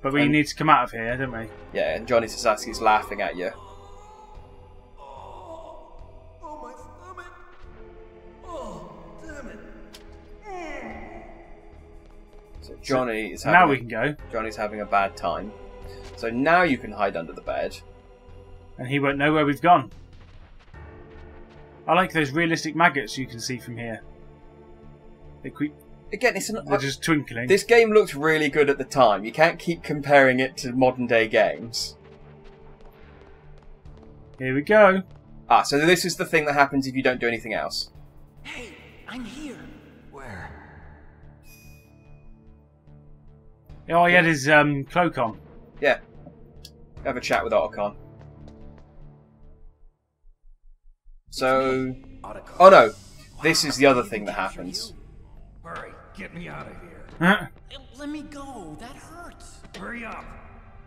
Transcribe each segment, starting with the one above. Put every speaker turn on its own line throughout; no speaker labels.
But we
And-
need to come out of here, don't we?
Yeah, and Johnny Sasaki's laughing at you.
Oh, my stomach. Oh, damn it.
So Johnny is having
Now
a-
we can go,
Johnny's having a bad time. So now you can hide under the bed.
and he won't know where we've gone. I like those realistic maggots you can see from here. They que-
Again, it's an.
They're just twinkling.
This game looked really good at the time. You can't keep comparing it to modern day games.
Here we go.
Ah, so this is the thing that happens if you don't do anything else.
Hey, I'm here. Where?
Oh, he had his um, cloak on.
Yeah. Have a chat with Otacon. So.
Otacon.
Oh no! This is the other thing that happens.
Hurry, get me out of here.
Huh?
Let me go. That hurts.
Hurry up.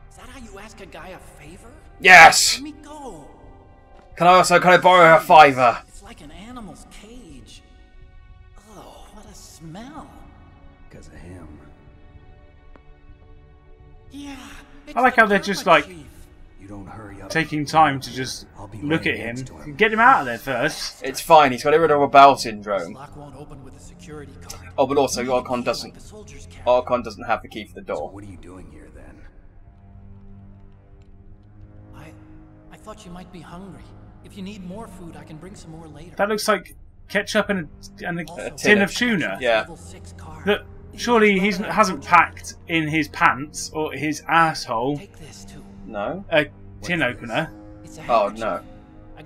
Is that how you ask a guy a favor?
Yes!
Let me go.
Can I also can I borrow a fiver?
It's like an animal's cage. Oh, what a smell.
Because of him.
Yeah.
I like how they're just like
Chief.
You don't hurry up.
taking time to just
I'll be
look at him,
him.
get him out of there first.
It's fine. He's got irritable bowel
This
syndrome.
lock won't open with a security card.
Oh, but also
You need a
Otacon
key
doesn't.
Like the soldiers carry.
Otacon doesn't have the key for the
So
door.
what are you doing here then?
I, I thought you might be hungry. If you need more food, I can bring some more later.
That looks like ketchup and a, and a
Also,
tin
of
of tuna.
Yeah.
Level six card.
That surely he hasn't packed in his pants or his asshole
Take this too.
No.
a tin opener.
Oh no.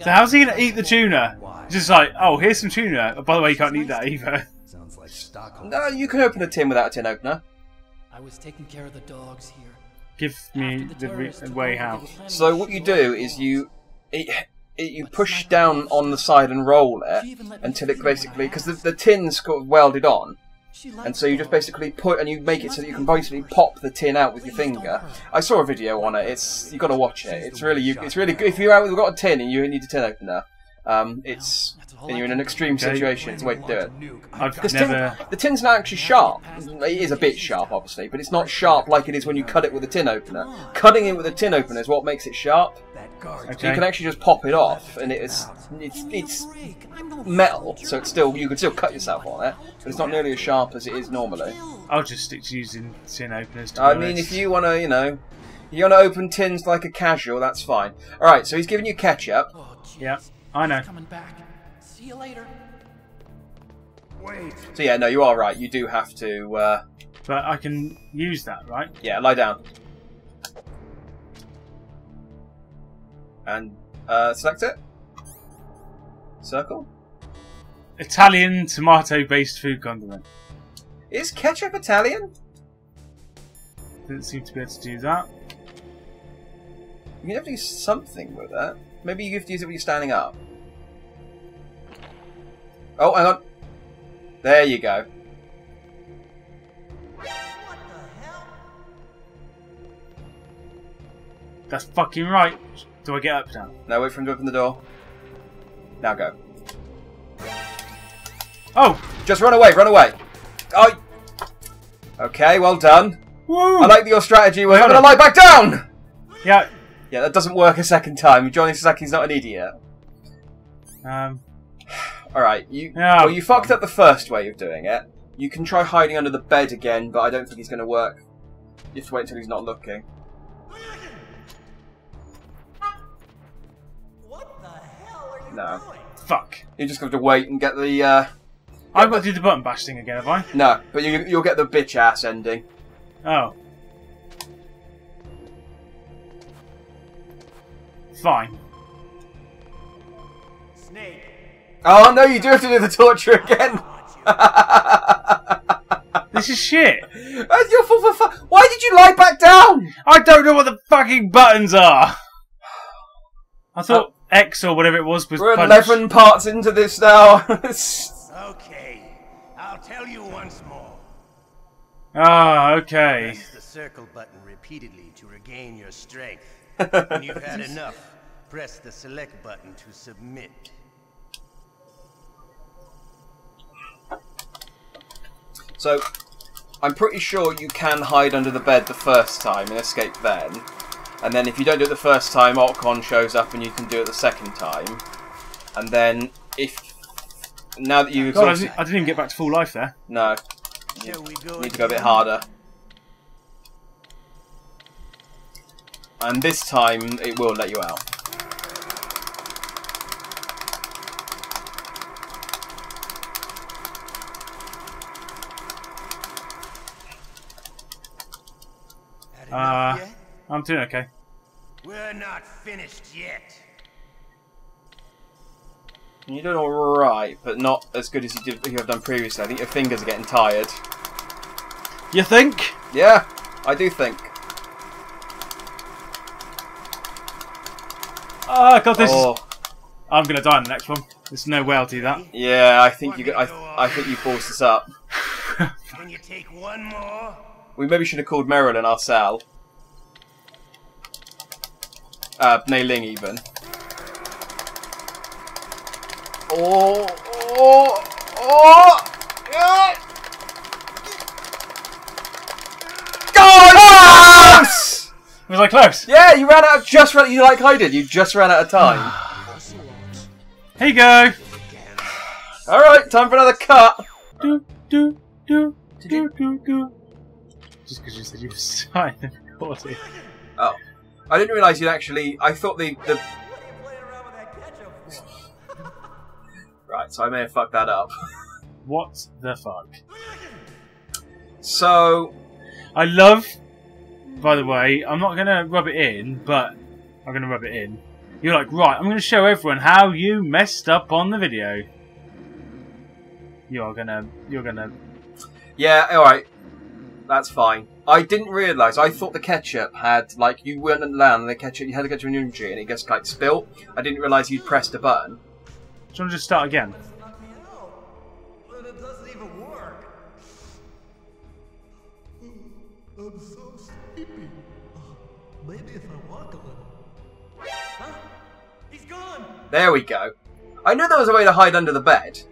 So how's he gonna eat the tuna?
Why?
Just like, oh, here's some tuna. Oh, by the way, you can't eat that either.
Sounds like Stockholm.
No, you can open a tin without a tin opener.
I was taking care of the dogs here.
Give me
After
the re- the way
over,
out.
they were planning
So what you do is you it, it, you push down on the side and roll it until it basically because the, the tin's got welded on,
She likes
and so you just basically put and you make it so that you can basically pop the tin out with your finger. I saw a video on it. It's you got to watch it. It's really you, it's really good if you're out with got a tin and you need a tin opener. Um, it's and you're in an extreme situation. It's the way to do it.
I've
This
never.
tin, the tin's not actually sharp. It is a bit sharp, obviously, but it's not sharp like it is when you cut it with a tin opener. Cutting it with a tin opener is what makes it sharp.
That guard.
So you can actually just pop it off, and it's it's
Give me a
it's
break. I'm no
metal, so it's still you can still cut yourself on it, but it's not nearly as sharp as it is normally.
I'll just stick to using tin openers. To
I mean,
honest.
if you want to, you know, you want to open tins like a casual, that's fine. All right, so he's giving you ketchup.
Oh.
Yeah, I know.
Coming back. See you later.
Wait.
So yeah, no, you are right. You do have to, uh,
But I can use that, right?
yeah, lie down and uh, select it. Circle.
Italian tomato-based food condiment.
Is ketchup Italian?
Didn't seem to be able to do that.
You can have to do something with that. Maybe you have to use it when you're standing up. Oh, hang on. There you go.
That's fucking right. Do I get up now?
Now wait for him to open the door. Now go.
Oh!
Just run away, run away. Oh. Okay, well done.
Woo!
I like your strategy
we're
gonna
on.
lie back down.
Yeah.
Yeah, that doesn't work a second time. Johnny Sasaki's not an idiot.
Um.
All right, you.
Yeah.
well, you fucked up the first way of doing it. You can try hiding under the bed again, but I don't think it's going to work. You have to wait until he's not looking. No.
Fuck.
You just have to wait and get the. Uh...
I've got to do the button bash thing again, have I?
No, but you, you'll get the bitch ass ending.
Oh. Fine.
Snake.
Oh no, you do have to do the torture again.
This is shit.
That's your fault for fu- Why did you lie back down?
I don't know what the fucking buttons are. I thought X or whatever it was was
We're
punch.
11 parts into this now.
Okay, I'll tell you once more.
Ah, okay.
Press the circle button repeatedly to regain your strength. when you've had enough, press the select button to submit.
so, I'm pretty sure you can hide under the bed the first time and escape then. And then if you don't do it the first time, Ocon shows up and you can do it the second time. And then if now that you've
God, I didn't, I didn't even get back to full life there.
no,
Shall we go
need to go a bit harder. And this time it will let you out.
Had
Uh. I'm doing okay.
We're not finished yet.
You're doing alright, but not as good as you did you have done previously. I think your fingers are getting tired.
You think?
Yeah, I do think.
Oh god, this is...
Oh,
I'm gonna die in the next one. There's no way I'll do that.
yeah, I think you. got- I, I think you forced us up.
Can you take one more?
We maybe should have called Marilyn our Sal. Uh, Ling even. Oh, oh, oh! Yeah. Yes!
Was I close?
Yeah, you ran out. Of, just ran. You like I did. You just ran out of time.
Here you go!
All right, time for another cut.
Do, do, do, do, do, do. Just because you said you were starting the.
Oh, I didn't realise you'd actually. I thought the the. Right, so I may have fucked that up.
What the fuck?
So
I love, by the way, I'm not going to rub it in, but I'm going to rub it in. You're like, right, I'm going to show everyone how you messed up on the video. You're going to, you're going to,
yeah, all right, that's fine. I didn't realise. I thought the ketchup had like you went and land and the ketchup. You had the ketchup in your inventory and it just like spilt. I didn't realise you'd pressed a button.
do you want to just start again?
But it doesn't even work. I'm so sleepy. Maybe if I walk a little. Huh? He's gone!
There we go. I knew there was a way to hide under the bed.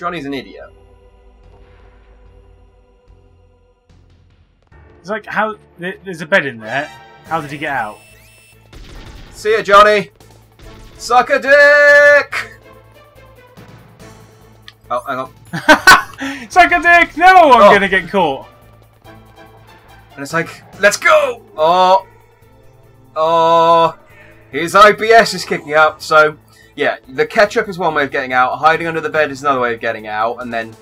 Johnny's an idiot.
It's like, how, there's a bed in there. How did he get out?
See ya, Johnny. Suck a dick. Oh, hang on.
Suck a dick! No, I'm
Oh.
to get caught.
And it's like, let's go! Oh. Oh. His IBS is kicking up, so yeah, the ketchup is one way of getting out, hiding under the bed is another way of getting out, and then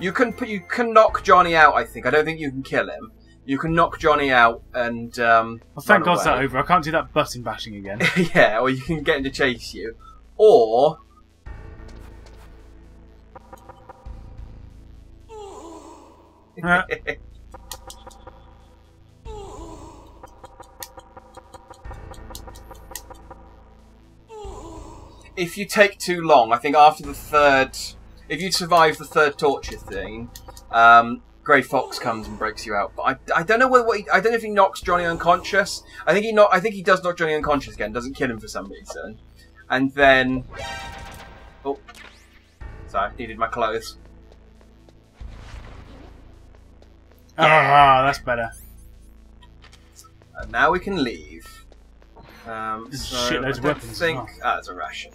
you can put you can knock Johnny out, I think. I don't think you can kill him. You can knock Johnny out and um
Well, thank God's that over. I can't do that button bashing again.
yeah, or you can get him to chase you. Or if you take too long, I think after the third, if you survive the third torture thing, um, Grey Fox comes and breaks you out. But I, I don't know what, what he, I don't know if he knocks Johnny unconscious. I think he knock, I think he does knock Johnny unconscious again. Doesn't kill him for some reason, and then oh, sorry, needed my clothes.
Ah, that's better.
And now we can leave. Um, so
shitloads
I don't
weapons
think
well.
ah, it's a ration.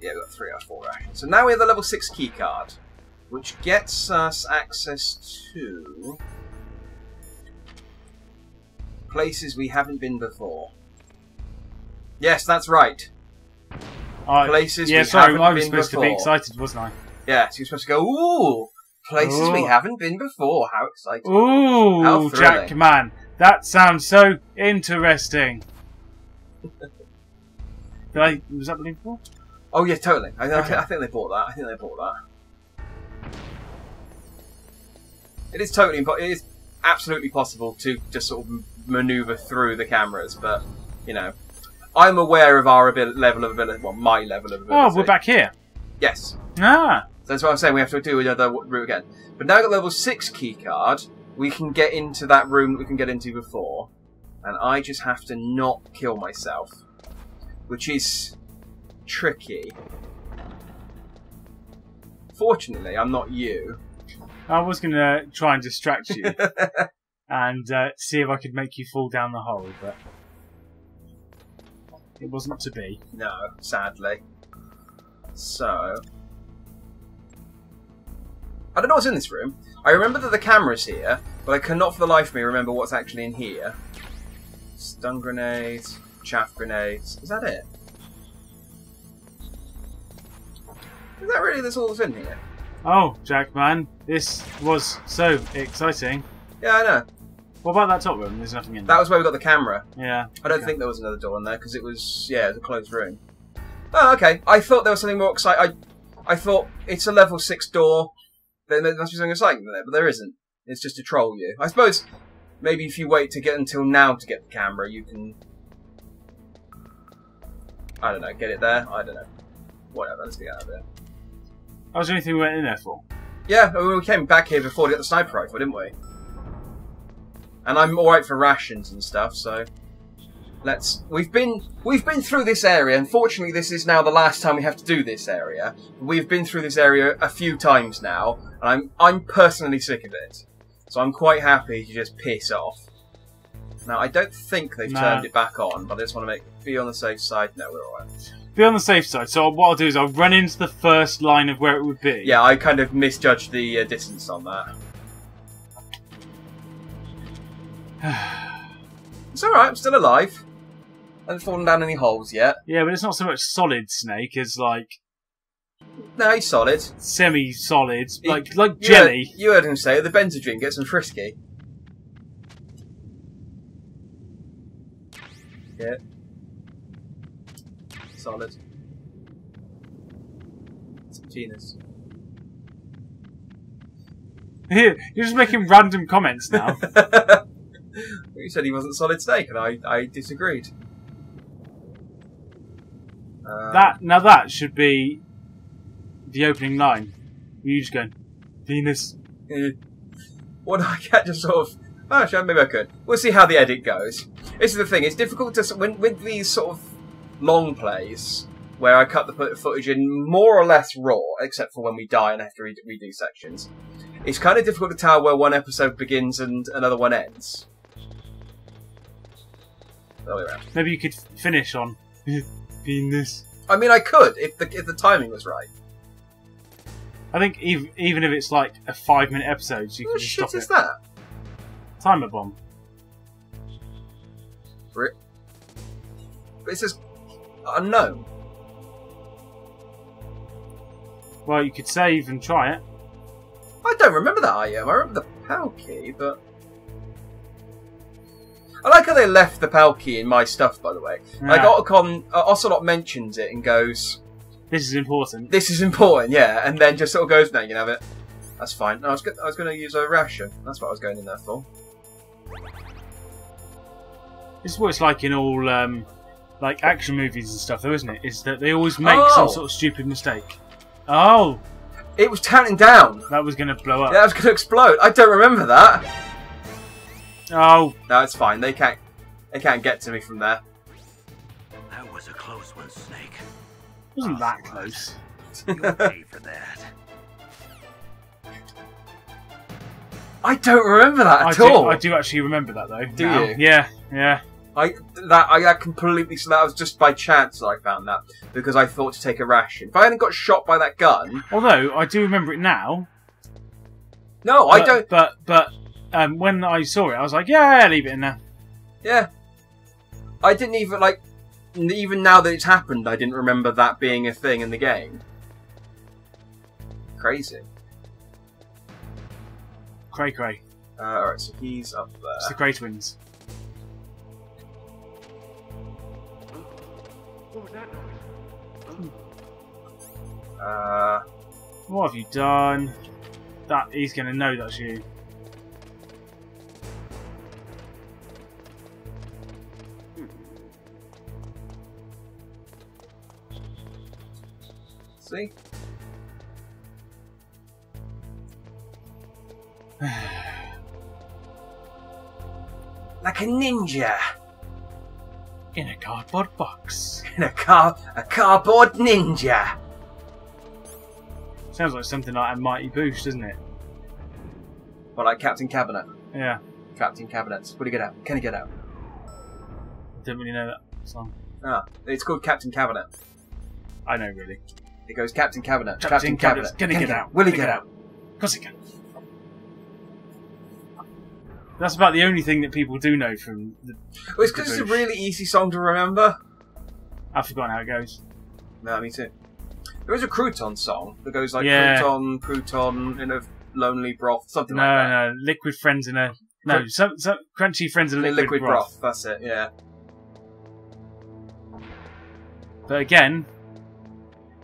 Yeah, we got three or four rations. So now we have the level six key card, which gets us access to places we haven't been before. Yes, that's right.
I-
Places
yeah,
we
sorry,
haven't
I was
been
supposed to be
before.
excited, wasn't I?
Yeah, so you're supposed to go. Ooh, places we haven't been before. How exciting!
Ooh,
How thrilling.
Jackman, that sounds so interesting. Did I, was that believable?
Oh yeah, totally. I, I,
Okay.
I think they bought that. I think they bought that. It is totally It is absolutely possible to just sort of maneuver through the cameras, but you know, I'm aware of our abil- level of ability. Well, my level of ability.
Oh, we're back here.
Yes,
Ah,
so that's what I'm saying. We have to do another route again. But now I've got level six key card. We can get into that room that we can get into before, and I just have to not kill myself, which is tricky. Fortunately, I'm not you.
I was going to try and distract you and uh, see if I could make you fall down the hole, but it wasn't to be.
No, sadly. So. I don't know what's in this room. I remember that the camera's here, but I cannot for the life of me remember what's actually in here. Stun grenades, chaff grenades. Is that it? Is that really this all that's in here?
Oh, Jackman, this was so exciting.
Yeah, I know.
What about that top room? There's nothing in
That
there.
was where we got the camera.
Yeah.
I don't
okay.
think there was another door in there because it was yeah, it was a closed room. Oh, okay. I thought there was something more exciting. I I thought it's a level six door. Then there must be something exciting in there, but there isn't. It's just to troll you. I suppose maybe if you wait to get until now to get the camera, you can. I don't know. Get it there. I don't know. Whatever. Let's get out of there.
That was the only thing we went in there for.
Yeah, we came back here before to get the sniper rifle, didn't we? And I'm all right for rations and stuff, so let's. We've been we've been through this area. Unfortunately, this is now the last time we have to do this area. We've been through this area a few times now, and I'm I'm personally sick of it. So I'm quite happy to just piss off. Now I don't think they've
Nah.
turned it back on, but I just want to make be on the safe side. No, we're all right.
Be on the safe side. So what I'll do is I'll run into the first line of where it would be.
Yeah, I kind of misjudged the uh, distance on that. It's alright, I'm still alive. I haven't fallen down any holes yet.
Yeah, but it's not so much solid snake as like
No, he's solid.
semi-solid, like like
You heard-
jelly.
you heard him say the Benzedrine gets him frisky. Yeah. Solid. Some penis.
You're just making random comments now.
you said he wasn't solid snake, and I, I disagreed. Uh,
that now that should be the opening line. You just going Venus.
What I can't just sort of. Oh, actually, maybe I could. We'll see how the edit goes. This is the thing. It's difficult to when with these sort of long plays where I cut the footage in more or less raw, except for when we die and have to redo, sections. It's kind of difficult to tell where one episode begins and another one ends. The other way around.
Maybe you could finish on being this.
I mean, I could if the if the timing was right.
I think even even if it's like a five minute episode, you
What
can just
shit
stop
is
it.
that?
Timer bomb.
But it says unknown.
Well, you could save and try it.
I don't remember that I am. I remember the PAL key, but. I like how they left the PAL key in my stuff, by the way. Like,
Yeah.
Otacon, uh, Ocelot mentions it and goes,
This is important.
This is important, yeah, and then just sort of goes, No, you can have it. That's fine. I was, go- I was going to use a ration. That's what I was going in there for.
This is what it's like in all um, like action movies and stuff, though, isn't it? Is that they always make
Oh.
some sort of stupid mistake. Oh,
It was counting down.
that was going to blow up.
Yeah, it was going to explode. I don't remember that.
Oh,
No, it's fine. They can't. They can't get to me from there.
That was a close one, Snake.
wasn't that oh, close?
You'll pay for that.
I don't remember that
I
at
do,
all.
I do actually remember that though.
Do
now.
you?
Yeah, yeah.
I that I that completely so that was just by chance that I found that because I thought to take a ration. If I hadn't got shot by that gun,
Although I do remember it now.
no, I don't.
But but um, when I saw it, I was like, yeah, leave it in there.
Yeah, I didn't even like. Even now that it's happened, I didn't remember that being a thing in the game. Crazy.
Cray cray.
Uh, all right, so he's up
It's the
there.
Grey Twins.
Uh,
What have you done? That he's going to know that's you.
see. like a ninja.
In a cardboard box.
In a car a cardboard ninja.
Sounds like something like a Mighty Boosh, doesn't it?
Well, like Captain Cabinet.
Yeah.
Captain Cabinets. What do you get out? Can you get out?
I didn't really know that song.
Ah, it's called Captain Cabinet.
I know, really.
It goes Captain Cabinet.
Captain Cabinet's gonna
Can
get
he
out.
Will he get
get
out?
Of course it can. That's about the only thing that people do know from the.
Well, it's because it's a really easy song to remember.
I've forgotten how it goes.
No, me too. There is a crouton song that goes like
Yeah.
crouton, crouton in a lonely broth, something
No,
like that.
no, liquid friends in a no,
Cr-
some, some crunchy friends in
a
liquid,
liquid
broth.
broth. That's it. Yeah.
But again,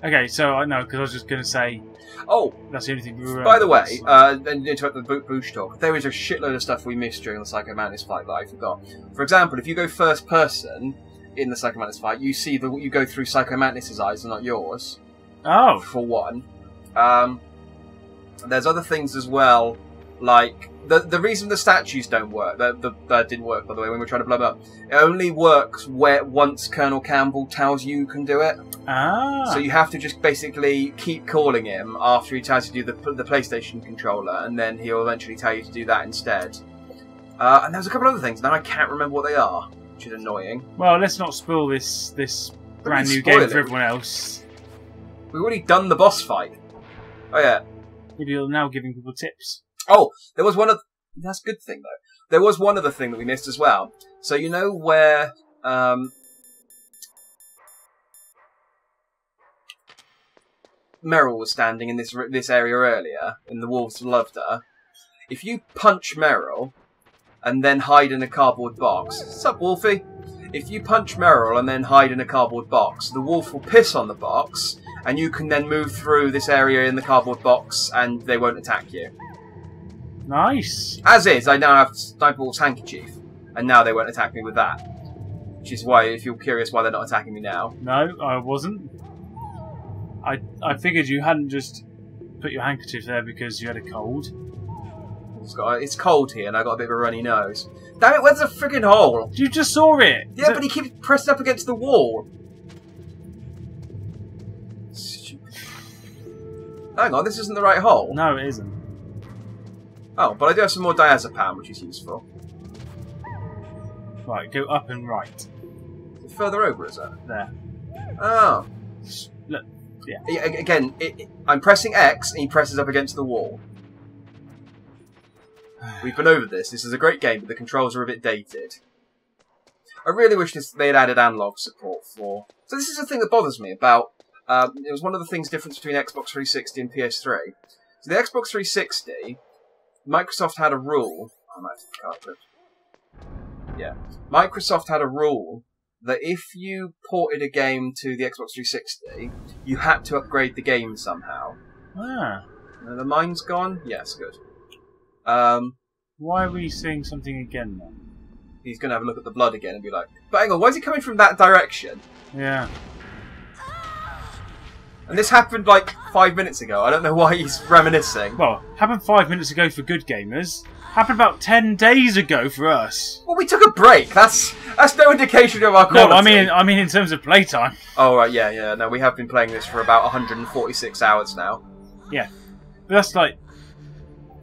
okay, so I know because I was just going to say
Oh,
that's the only thing we
by the way, uh, and interrupt the Boosh talk. There is a shitload of stuff we missed during the Psycho Mantis fight that I forgot. For example, if you go first person in the Psycho Mantis fight, you see the you go through Psycho Mantis's eyes and not yours.
oh,
for one. Um, there's other things as well, like the the reason the statues don't work. The, the that didn't work by the way when we are trying to blow them up. It only works where once Colonel Campbell tells you you can do it.
ah,
So you have to just basically keep calling him after he tells you to do the the PlayStation controller, and then he'll eventually tell you to do that instead. Uh, and there's a couple other things. Now I can't remember what they are, which is annoying.
well, let's not spoil this this brand new game
it.
for everyone else.
We've already done the boss fight. Oh yeah.
Maybe you're now giving people tips.
Oh, there was one of that's a good thing though. There was one other thing that we missed as well. So you know where um, Meryl was standing in this this area earlier, and the wolves loved her. If you punch Meryl and then hide in a cardboard box, sup Wolfie? If you punch Meryl and then hide in a cardboard box, the wolf will piss on the box, and you can then move through this area in the cardboard box, and they won't attack you.
Nice.
As is, I now have Sniper Wolf's handkerchief, and now they won't attack me with that. Which is why, if you're curious why they're not attacking me now.
No, I wasn't. I I figured you hadn't just put your handkerchief there because you had a cold.
It's, got, it's cold here, and I got a bit of a runny nose. Damn it, where's the friggin' hole?
You just saw it.
Yeah,
Is it-
but he keeps pressing up against the wall. Stupid. Hang on, this isn't the right hole.
no, it isn't.
Oh, but I do have some more diazepam, which is useful.
Right, go up and right
Further over, is it?
there.
Oh.
Look,
a- Again, it, it- I'm pressing X, and he presses up against the wall. We've been over this. This is a great game, but the controls are a bit dated. I really wish this, they had added analog support for. So this is the thing that bothers me about. Um, it was one of the things difference between Xbox 360 and PS3. So the Xbox 360, Microsoft had a rule. I might have to. Yeah, Microsoft had a rule that if you ported a game to the Xbox 360, you had to upgrade the game somehow.
ah,
the mine's gone. Yes, good. Um,
why are we seeing something again then?
he's going to have a look at the blood again and be like, but hang on, why is it coming from that direction?
Yeah.
And this happened like five minutes ago. I don't know why he's reminiscing.
Well, happened five minutes ago for good gamers. Happened about ten days ago for us.
Well, we took a break. That's that's no indication of our
No. I mean, I mean in terms of playtime.
oh right, yeah, yeah. No, we have been playing this for about 146 hours now.
Yeah, but that's like.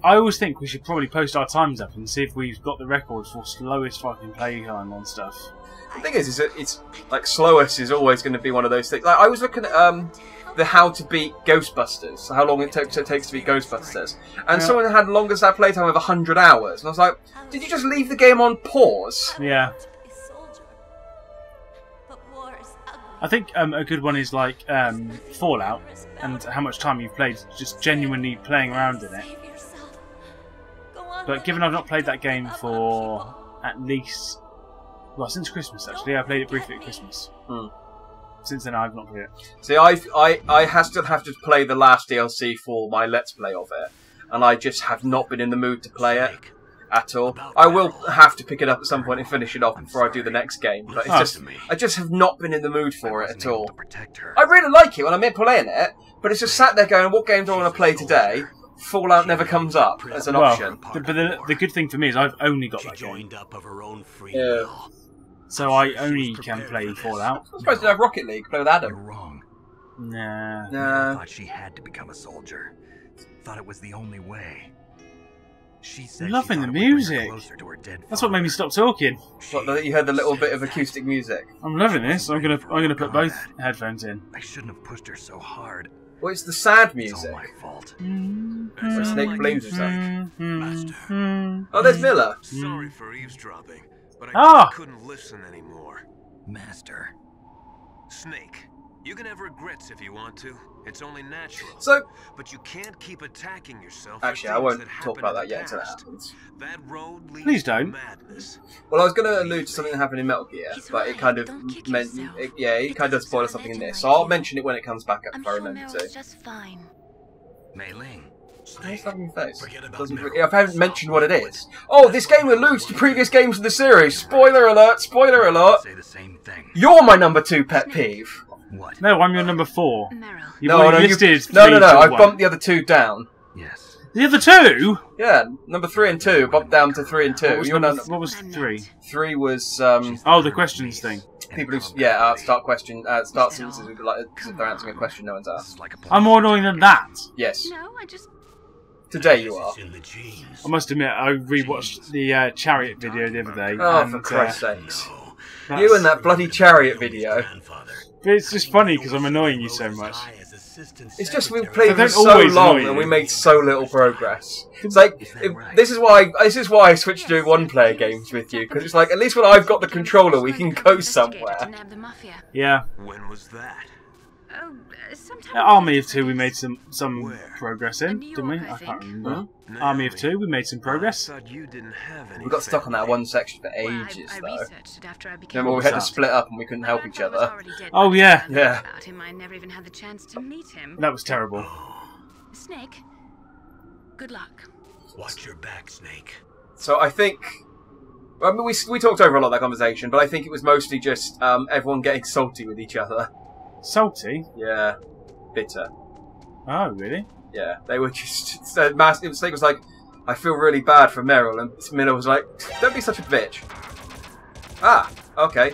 I always think we should probably post our times up and see if we've got the record for slowest fucking playtime on stuff.
The thing is, is that it's like slowest is always going to be one of those things. Like I was looking at um the how to beat Ghostbusters, how long it, takes it takes to beat Ghostbusters, and
Yeah.
someone had longest that playtime of 100 hours, and I was like, did you just leave the game on pause?
Yeah,
A soldier. But war is ugly.
I think um, a good one is like um, Fallout and how much time you've played just genuinely playing around in it. But given I've not played that game for at least well since Christmas actually, I played it briefly at Christmas.
Hmm.
Since then, I've not played it.
See, I I I have still have to play the last DLC for my Let's Play of it, and I just have not been in the mood to play it at all. I will have to pick it up at some point and finish it off before I do the next game, but it's just I just have not been in the mood for it at all. I really like it when I'm in playing it, but it's just sat there going, what game do I want to play today? Fallout never comes up as an
well,
option.
the, but the, the good thing for me is I've only got
She
that game.
joined up of her own free
Yeah.
will.
So I only can play Fallout.
I'm supposed to have Rocket League. Play with
You're
Adam.
wrong.
Nah.
I thought she had to become a soldier. Thought it was the only way. She said
Loving
she
the
thought it would bring her
music.
to her dead
That's what made me stop talking.
What, that you heard the little bit of acoustic music.
I'm loving this. I'm gonna I'm gonna put both headphones in.
I shouldn't have pushed her so hard.
Well, it's the sad
It's
music.
all my fault.
Where Snake blames himself.
Mm-hmm.
Oh, there's Miller.
Sorry for eavesdropping, but I
Ah.
couldn't listen anymore.
Master.
Snake, you can have regrets if you want to. It's only natural.
So,
but you can't keep attacking yourself.
actually, I won't
that
talk about that yet until that happens.
That road leads
Please don't.
madness.
Well, I was going to allude to something that happened in Metal Gear,
He's
but it kind of meant, it, yeah, it kind of
Because
spoiled something in
not
this. So I'll mention it when it comes back up
I'm
if I
sure
remember
Meryl's
to.
just fine.
Mei Ling.
What's that in your face?
Forget about
I haven't mentioned what it is. Oh, this game alludes to previous games of the series. Spoiler alert! Spoiler alert!
Say the same thing.
You're my number two pet peeve.
What?
No, I'm your number four.
Meryl.
You've
no,
already
no, you,
listed
no,
three
no, no.
to
I
one.
bumped the other two down.
Yes.
The other two.
Yeah, number three and two bumped down to three and two.
What was,
You're
number, what was three?
three was um,
Oh, the questions thing.
people who yeah uh, start question uh, start sentences with like as if they're answering a question no one's
This
asked.
is like a
I'm more annoying than that.
Yes,
No, I just.
today you are.
It's in the genes.
I must admit, I rewatched the uh, chariot video the other day.
Oh,
and,
for
uh,
Christ's sakes!
No.
You and that bloody chariot video.
Grandfather.
But it's just funny because I'm annoying you so much.
It's just we
Secretary.
played for so long and we
you.
made so little progress. It's like if, this is why this is why I switched to doing one-player games with you because it's like at least when I've got the controller we can go somewhere.
To nab the mafia.
Yeah,
When was that?
Oh, uh, sometime
Uh, Army of Two we made some some
Where?
progress in,
New
didn't we?
I
I can't
think.
remember.
Hmm?
Army of Two we made some progress.
You didn't have
We got stuck on that one section for
Well, I-
ages
I,
though.
after I became.
Remember we had to split up and we couldn't help each other.
Oh, yeah.
Yeah.
About him, I never even had the chance to meet him.
That was terrible.
Snake. Good luck.
Watch your back, Snake.
So I think. I mean, we, we talked over a lot of that conversation, but I think it was mostly just um, everyone getting salty with each other.
Salty.
Yeah, bitter.
Oh, really?
Yeah, they were just. So Mas- Snake was like, I feel really bad for Meryl, and Miller was like, don't be such a bitch. Ah, okay.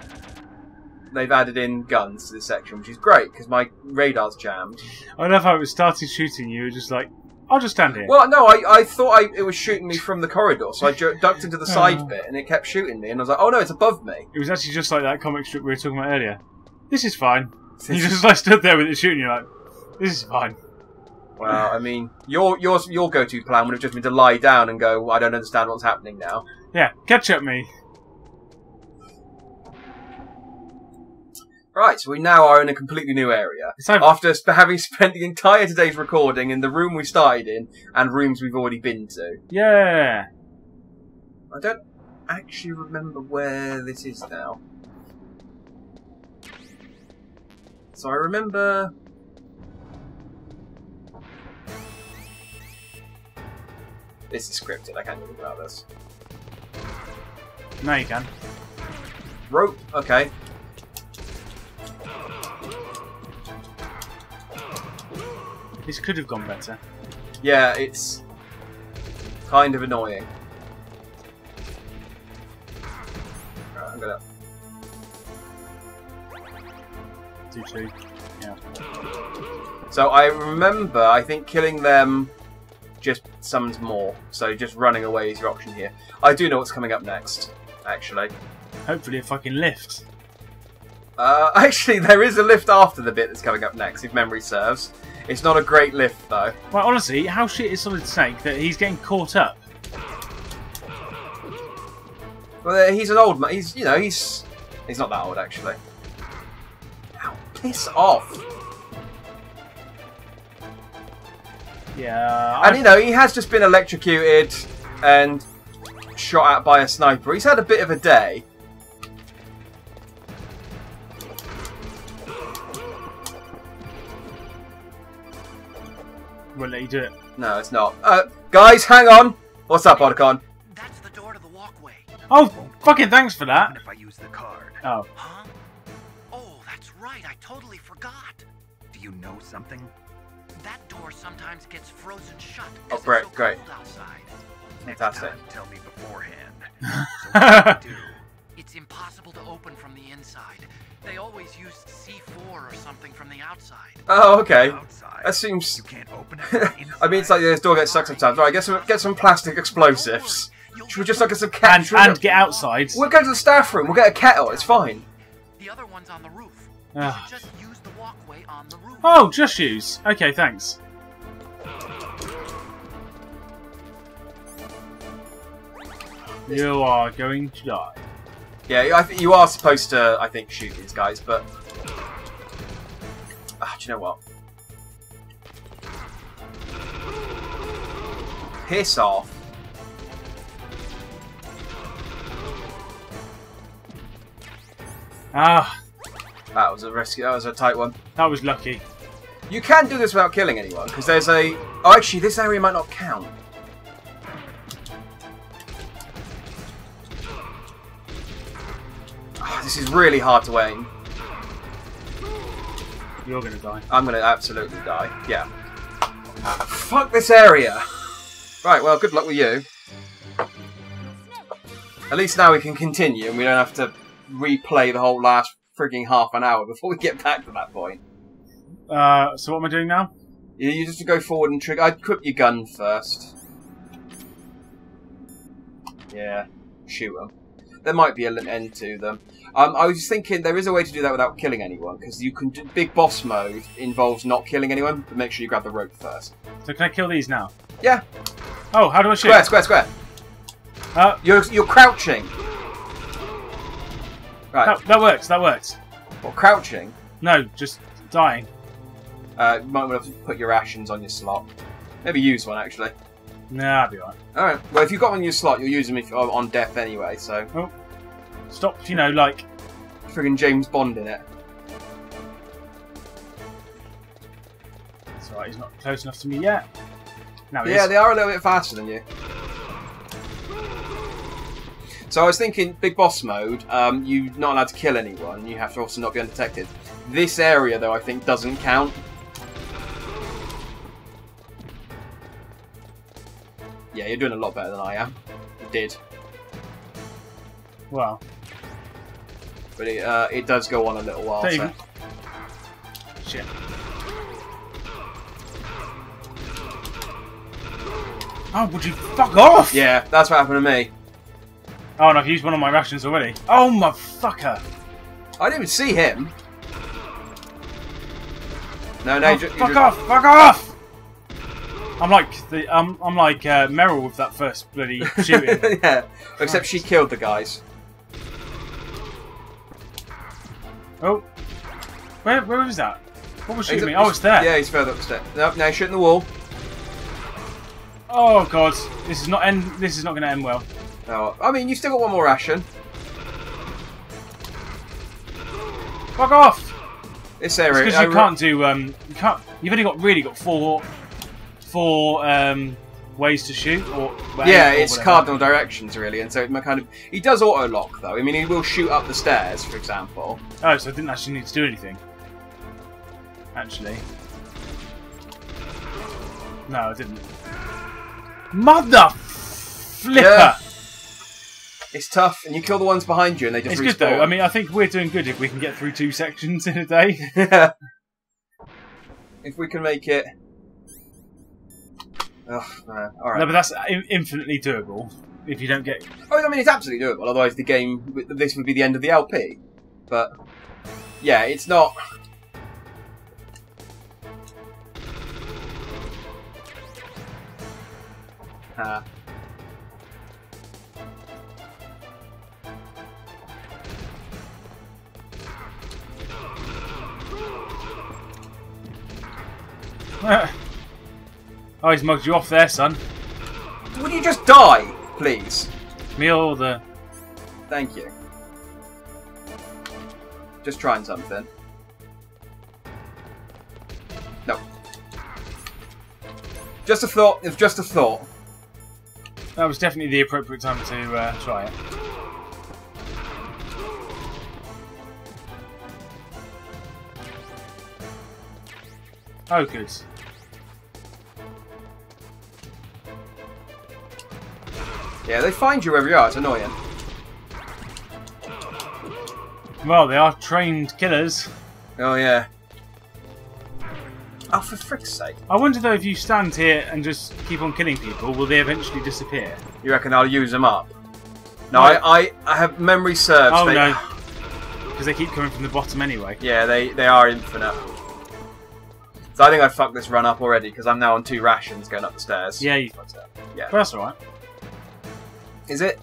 They've added in guns to this section, which is great because my radar's jammed.
I love how it started shooting you. Were just like, I'll just stand here.
Well, no, I, I thought I, it was shooting me from the corridor, so I ducked into the side
Oh.
bit and it kept shooting me, and I was like, oh no, it's above me.
It was actually just like that comic strip we were talking about earlier. This is fine. You just like stood there with it shooting you like, this is fine.
Well, I mean, your your your go-to plan would have just been to lie down and go, I don't understand what's happening now.
Yeah, catch up me.
Right, so we now are in a completely new area. After sp- having spent the entire today's recording in the room we started in and rooms we've already been to.
yeah.
I don't actually remember where this is now. So I remember. This is scripted, I can't do about this.
No, you can.
Rope, okay.
This could have gone better.
Yeah, it's kind of annoying. Right, I'm gonna.
Do two. Yeah.
So I remember, I think killing them just summons more. So just running away is your option here. I do know what's coming up next, actually.
Hopefully a fucking lift.
Uh, actually, there is a lift after the bit that's coming up next, if memory serves. It's not a great lift, though.
Well, honestly, how shit is Solid Snake that he's getting caught up?
Well, uh, he's an old man. He's, you know, he's he's not that old actually. Ow, piss off!
Yeah.
And
I-
you know, he has just been electrocuted and shot at by a sniper. He's had a bit of a day.
Won't let you do it.
No, it's not. Uh, guys, hang on. What's up, Otacon?
That's the door to the walkway.
Oh, fucking thanks for that.
Even if I use the card.
Oh,
Huh? Oh, that's right. I totally forgot. Do you know something?
That door sometimes gets frozen shut.
Oh,
'cause
great,
it's so
great.
cold outside.
Next
Fantastic.
time, tell me beforehand. so what do I do?
It's It's impossible to open from the inside. They always used C4 or something from the outside.
Oh, okay.
Outside.
That seems.
You can't open it.
I mean, it's like this door gets stuck sometimes. Right, get some get some plastic explosives. Should we just look at some cat?
And, and get outside.
We'll go to the staff room. We'll get a kettle. It's fine.
The other one's on the roof. You
Ah.
just use the walkway on the roof.
Oh, just use. Okay, thanks. You are going to die.
Yeah, I think you are supposed to. I think shoot these guys, but ah, do you know what? Piss off.
Ah,
That was a risky. That was a tight one.
that was lucky.
You can do this without killing anyone because there's a. Oh, actually, this area might not count. Ah, this is really hard to aim.
You're to die.
I'm gonna absolutely die. Yeah. Fuck this area. Right. Well, good luck with you. At least now we can continue, and we don't have to replay the whole last frigging half an hour before we get back to that point.
Uh, so what am I doing now?
You, you just go forward and trigger. I'd equip your gun first. Yeah, shoot them. There might be an end to them. Um, I was just thinking there is a way to do that without killing anyone because you can. Do, big boss mode involves not killing anyone, but make sure you grab the rope first.
So can I kill these now?
Yeah,
Oh, how do I shoot?
square, square, square.
Uh,
You're you're crouching. Right,
that, that works, that works.
well, crouching.
No, just dying.
Uh, you might want to put your rations on your slot. Maybe use one actually.
Nah, I'll be alright.
All right. Well, if you've got one in your slot, you'll use them if, on death anyway. So
Stop, you know, like,
friggin' James Bond in it.
it's alright, he's not close enough to me yet. Now
Yeah,
is.
they are a little bit faster than you. So I was thinking, big boss mode. Um, you're not allowed to kill anyone. You have to also not be undetected. This area, though, I think doesn't count. Yeah, you're doing a lot better than I am. You did,
Well,
but it, uh, it does go on a little while. So.
Shit. Oh, would you fuck off?
Yeah, that's what happened to me.
Oh, and I've used one of my rations already. Oh, my fucker.
I didn't even see him. No, no,
Oh,
you
fuck off! Fuck off! I'm like the um, I'm like uh, Meryl with that first bloody shooting.
yeah, except she killed the guys.
oh, where where was that? What was shooting me? Oh, it's there.
Yeah, he's further up upstairs. No, no, he's shooting the wall.
Oh god, this is not end. This is not going to end well.
No, I mean, you've still got one more ration.
Fuck off!
This area.
Because you
re-
can't do um, you can't. You've only got really got four, four um ways to shoot or well,
Yeah,
or
it's
whatever.
cardinal directions really, and so it kind of. He does auto lock though. I mean, he will shoot up the stairs, for example.
Oh, so I didn't actually need to do anything. Actually, no, I didn't. Mother flipper!
Yeah. It's tough, and you kill the ones behind you, and they just
It's
respawn.
good though. I mean, I think we're doing good if we can get through two sections in a day.
If we can make it. Oh! All right.
No, but that's infinitely doable if you don't get.
Oh, I mean, it's absolutely doable. Otherwise, the game, this would be the end of the LP. But yeah, it's not. Uh,
oh, he's mugged you off there, son.
would you just die, please?
Me or the.
Thank you. Just trying something. No. Just a thought. It's just a thought.
That was definitely the appropriate time to uh, try it. Oh, good.
Yeah, they find you wherever you are. It's annoying.
Well, they are trained killers.
Oh yeah. Oh, for frick's sake!
I wonder though if you stand here and just keep on killing people, will they eventually disappear?
You reckon I'll use them up? No,
Right.
I, I, I have memory serves.
Oh
they,
no. Because they keep coming from the bottom anyway.
Yeah, they they are infinite. So I think I fucked this run up already because I'm now on two rations going up the stairs.
Yeah, you fucked up.
Yeah.
But that's alright.
Is it?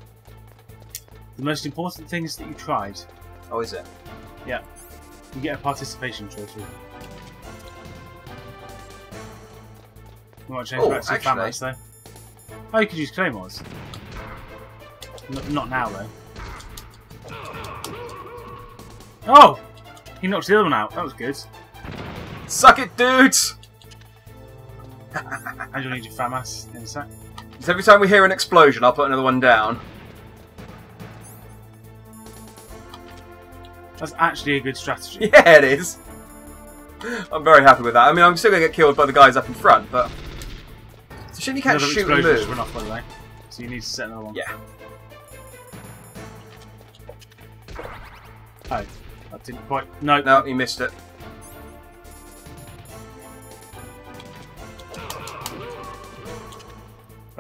The most important thing is that you tried.
Oh, is it?
Yeah. You get a participation trophy. You want change
Oh,
back to
actually-
FAMAS though? Oh, you could use claymores. N- not now though. Oh! He knocked the other one out. That was good.
Suck it, dudes!
And you'll need your FAMAS in a sec.
So every time we hear an explosion, I'll put another one down.
That's actually a good strategy.
Yeah, it is. I'm very happy with that. I mean, I'm still going to get killed by the guys up in front, but... It's a shame you can't
Another
shoot and move.
went off by the way. So you need to set another one.
Yeah.
Oh, I didn't quite. No,
No, you missed it.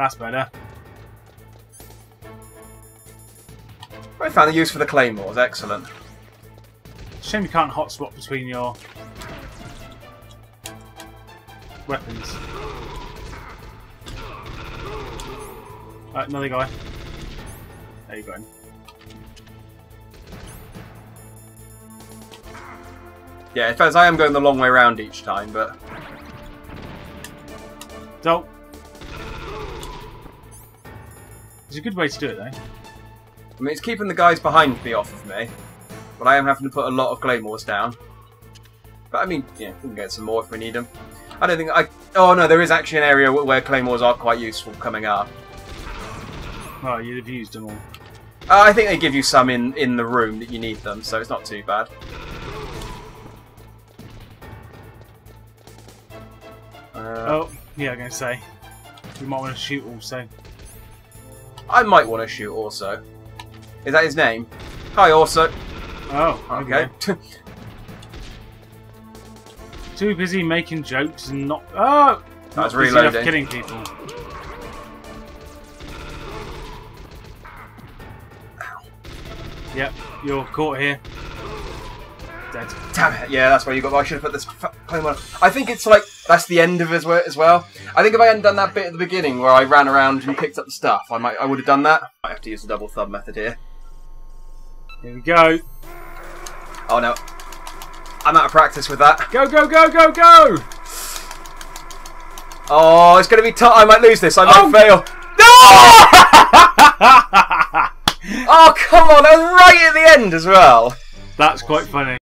That's better.
I found the use for the claymores. Excellent.
Shame you can't hot swap between your weapons. Right, another guy. There you go.
Yeah, fact, I am going the long way around each time, but...
It's a good way to do it, though.
I mean, it's keeping the guys behind me off of me, but I am having to put a lot of claymores down. But I mean, yeah, we can get some more if we need them. I don't think I. Oh no, there is actually an area where claymores are quite useful coming up.
Oh, you'd have used them all.
Uh, I think they give you some in in the room that you need them, so it's not too bad. Uh,
Oh, yeah, I'm going to say. You might want to shoot also.
I might want to shoot also. Is that his name? Hi, also.
Oh,
Okay.
Too busy making jokes and not. Oh!
That
Not
was
enough
reloading.
killing people. Yep, you're caught here. Dead.
Damn it! Yeah, that's why you got. I should have put this f- claymore. I think it's like that's the end of it as well. As well. I think if I hadn't done that bit at the beginning where I ran around and picked up the stuff, I might. I would have done that. I have to use the double thumb method here.
Here we go.
Oh no, I'm out of practice with that.
Go, go, go, go, go!
Oh, it's going to be tough. I might lose this. I might
Oh.
fail. No! oh come on! That was right at the end as well.
That's quite funny.